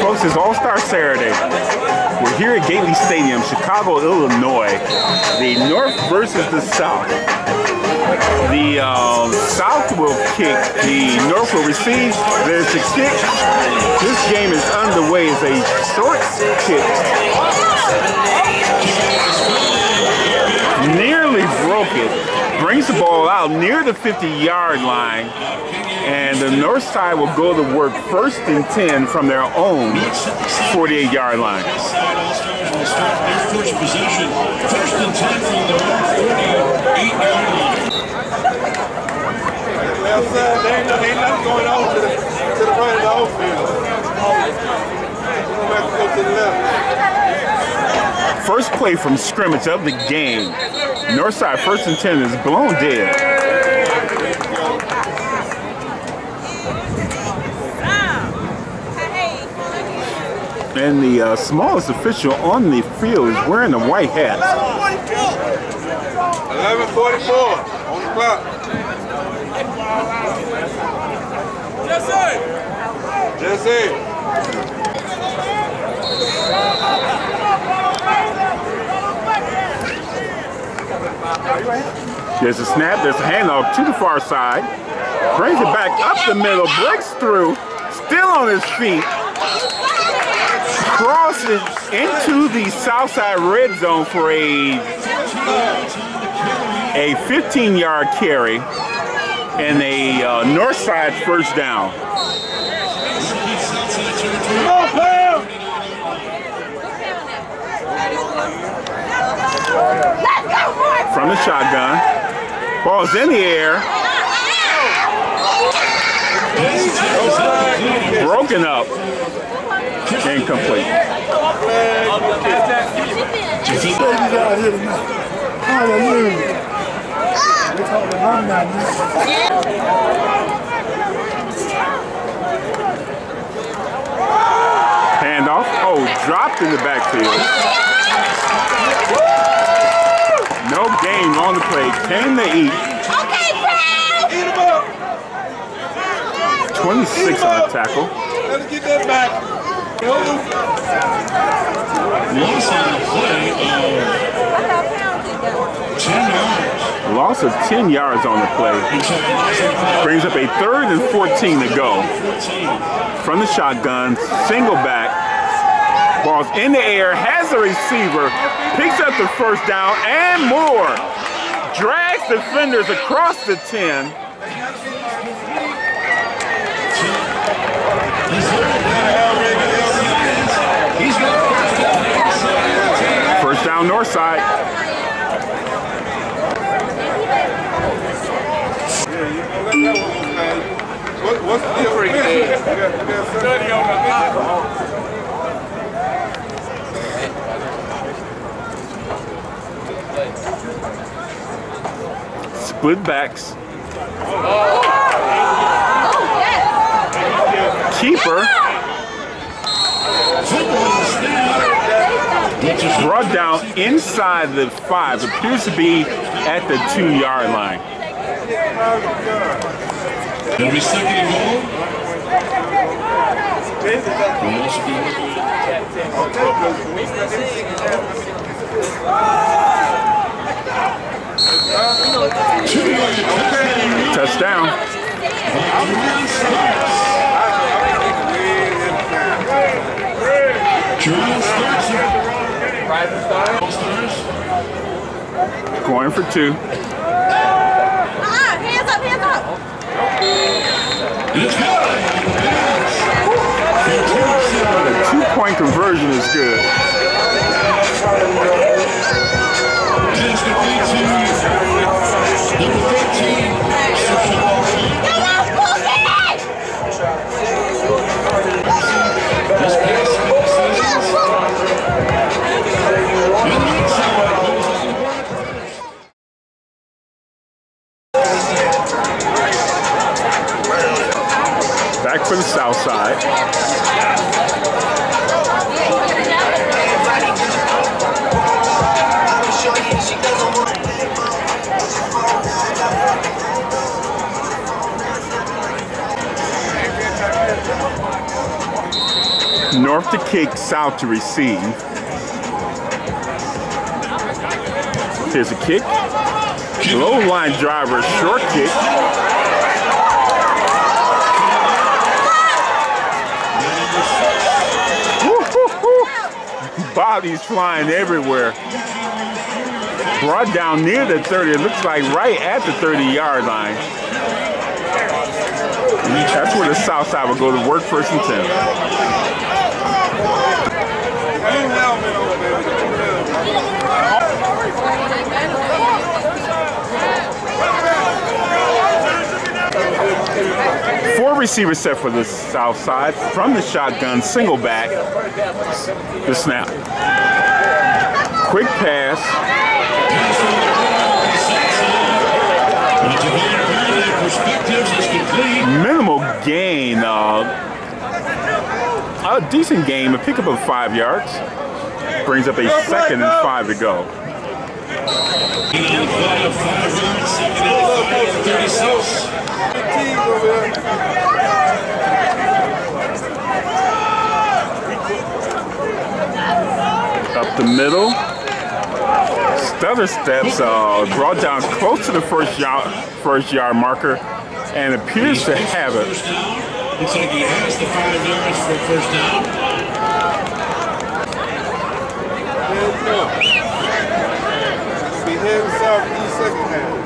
Folks, it's All-Star Saturday. We're here at Gately Stadium, Chicago, Illinois. The North versus the South. The uh, South will kick, the North will receive. There's the kick. This game is underway. It's a short kick. Nearly broke it. Brings the ball out near the 50-yard line. And the North side will go to work first and 10 from their own 48-yard line. First possession, first and 10 from the 48-yard line. First play from scrimmage of the game. Northside first and 10 is blown dead. And the uh, smallest official on the field is wearing a white hat. 11:44 on the clock. Jesse. Jesse. There's a snap, there's a handoff to the far side. Brings it back up the middle, breaks through, still on his feet. Crosses into the south side red zone for a a 15 yard carry and a uh, north side first down. From the shotgun. Ball's in the air. Broken up. Incomplete. Babies out here. Hallelujah. They talking. Handoff. Oh, dropped in the backfield. No game on the play. Came to eat. Okay, Brad! 26 on the tackle. Let's get that back. Loss on the play of 10 yards. Loss of 10 yards on the play. Brings up a third and 14 to go. From the shotgun, single back. Ball's in the air, has a receiver, picks up the first down and more. Drags defenders across the 10. First down north side. What, what's the deal with that? Study on Split oh, backs. Keeper brought down inside the five. Appears to be at the two yard line. It'll be second and goal. From Washington. Two-yard touchdown. Touchdown. Charles Thurston. All-Stars. Going for two. Uh-uh, hands up, hands up! It's good. The two point conversion is good. Ah! South to receive. Here's a kick. Low line driver, short kick. Bodies flying everywhere. Brought down near the 30. It looks like right at the 30 yard line. That's where the south side will go to work first and 10. Four receivers set for the south side from the shotgun, single back, the snap. Quick pass, minimal gain, uh, a decent game, a pickup of five yards. Brings up a second and five to go. Gain on the play of five yards, second and five and 36. Up the middle. Stutter steps uh, brought down close to the first yard, first yard marker and appears to have it. Looks like he has the five yards for a first down. Be heading south east second half.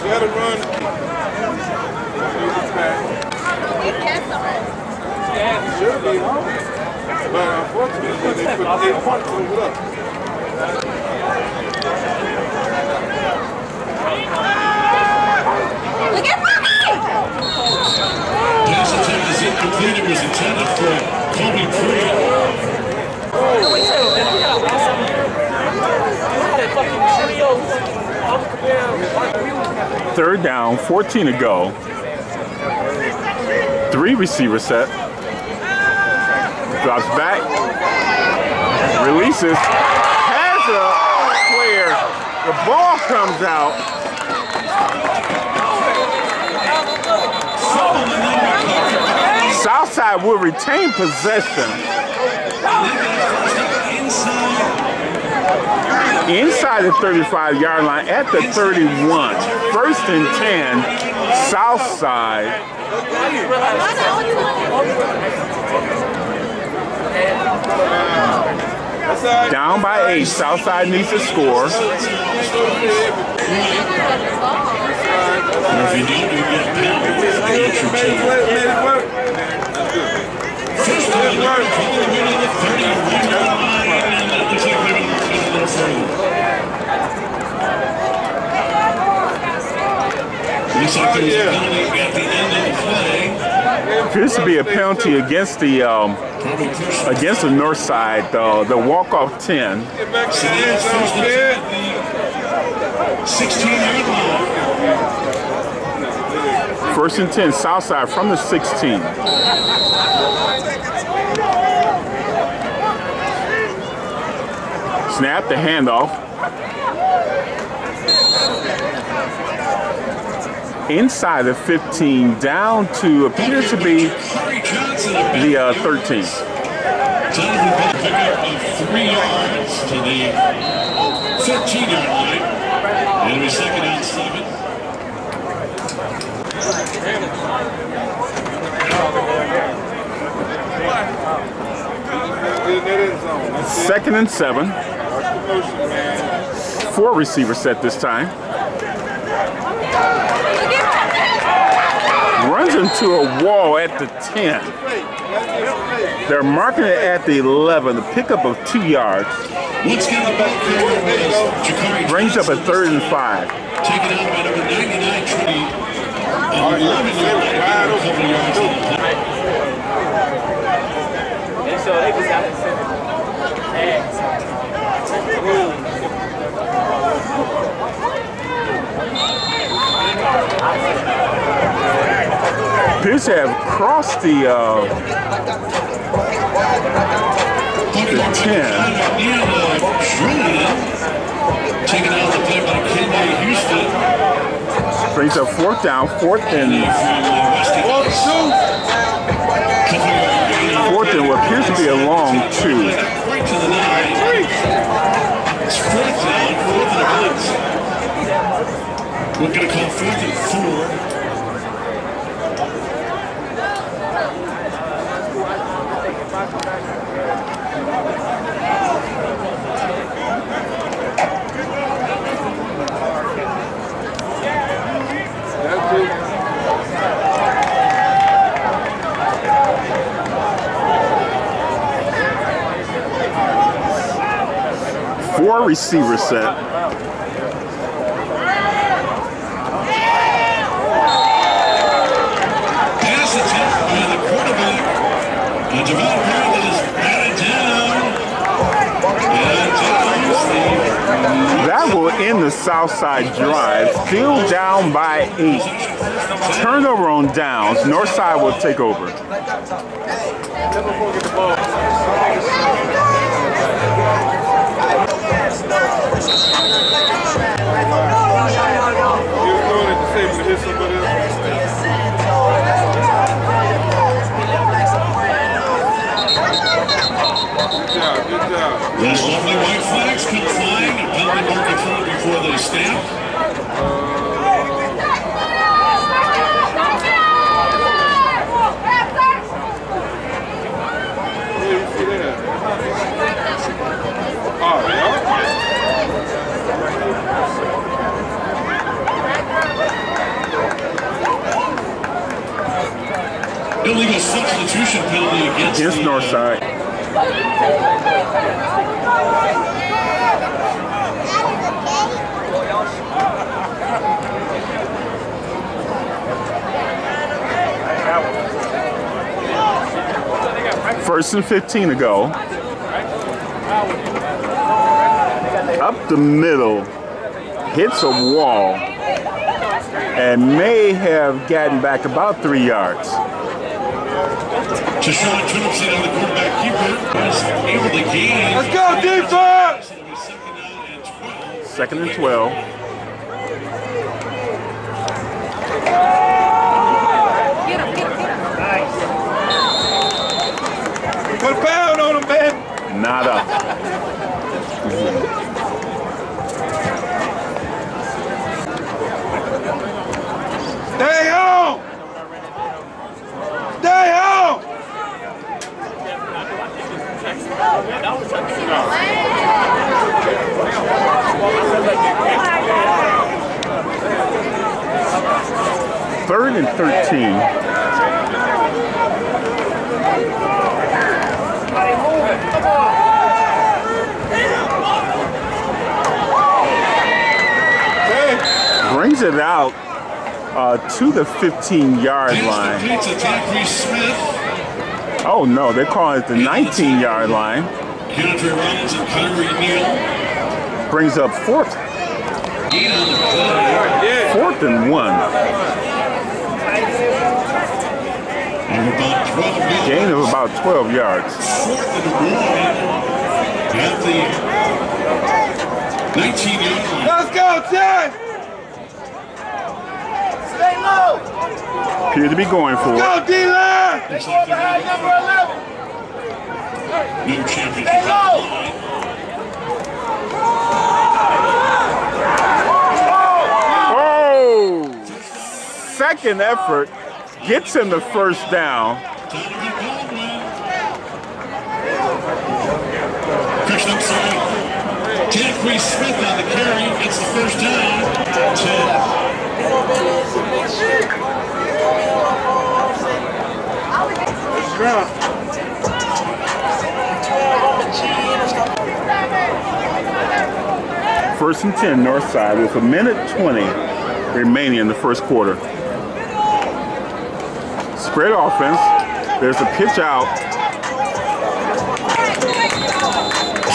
You gotta run. Should be. But unfortunately, they put eight points over it up. Look at mommy! Pass attempt is incomplete. It was intended for Kobe Pruitt. Third down, 14 to go. Three receiver set. Drops back. Releases. Has a clear. The ball comes out. Southside will retain possession. Inside the 35 yard line at the 31. First and 10, Southside. That's all right. Down by eight. Southside needs to score. If you don't, you get penalties. Extra Made it two. work, made it work. That's good. First down, they're calling it on the 31 yard line, and it looks like they're going to run a little further. Looks like there's a penalty at the end of the play. Appears to be a penalty against the um, against the north side. The walk off 10. Get back to the end first zone, and 10 at the 16 yard line. First and 10, Southside from the 16. Snap the handoff. Inside the 15, down to appears to be the uh, 13. Jonathan three yards to the 13 yard line. It'll be second and seven. Second and seven. Four receiver set this time. Runs into a wall at the 10. They're marking it at the 11, a pickup of two yards. Once again, the ball carrier Brings up a third and five. Taken out by number 99, Trinity. An 11 yard line, a couple yards Seems to have crossed the uh, The 10. Near the Julian. Taken out the play by Houston. brings up fourth down, fourth and fourth and what appears to be a long two. We're going to call fourth and four. Four receiver set. Pass attempt by the quarterback. And is batted down. And That will end the Southside drive. Still down by eight. Turnover on downs. Northside will take over. Those lovely white flags come flying. A penalty mark in front before they stamp. Where you see that? Illegal substitution penalty against, Against the, Northside. Uh, First and 15 to go. Up the middle. Hits a wall. And may have gotten back about three yards. Tashawn Phillips out of the quarterback keeper was able to gain. Let's go, defense! So it'll be second down and 12. Second and 12. Get him, get him, get him. Put a pound on him, man. Not up. Stay home! Stay home! Third and 13. Hey, Brings it out uh, to the 15 yard line. completes to Zachary Smith. Oh no, they're calling it the 19 yard line. Keandre Rollins and Kyrie Neal. Brings up fourth, Gain on the play. yeah. fourth and one. And about 12 yards. Gain of about 12 yards. Fourth and one. At the 19 yard line. Let's go, Chad! Appear to be going for it. Go, D-line! They're No championship on the line. Oh! Second effort gets him the first down. Donovan Baldwin. Christian, I'm sorry. Jeffrey Smith on the carry. Gets the first down. To First and 10, north side, with a minute 20 remaining in the first quarter. Spread offense. There's a pitch out.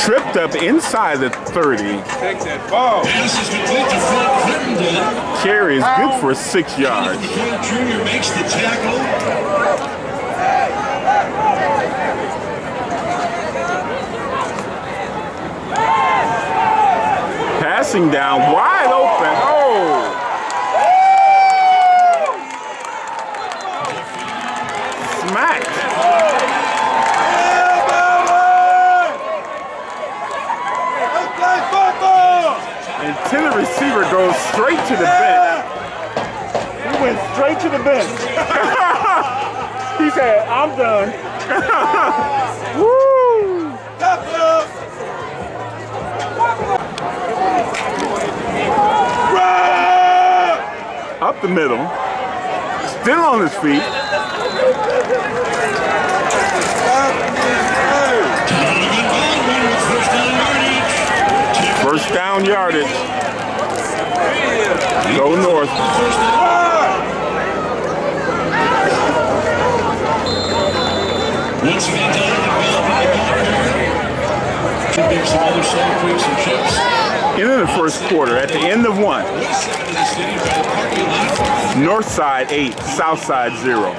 Tripped up inside the 30. Take that ball. Is complete to Frank Crittenden. Carry is good for six yards. Jr. makes the tackle. Passing down wide open. Oh! Smacked. Let's play football. Until the receiver goes straight to the bench. He went straight to the bench. he said, I'm done. The middle. Still on his feet. First down yardage. Go north. Once again, some other creeks and chips. Into the first quarter at the end of one. Of. North side eight, south side zero.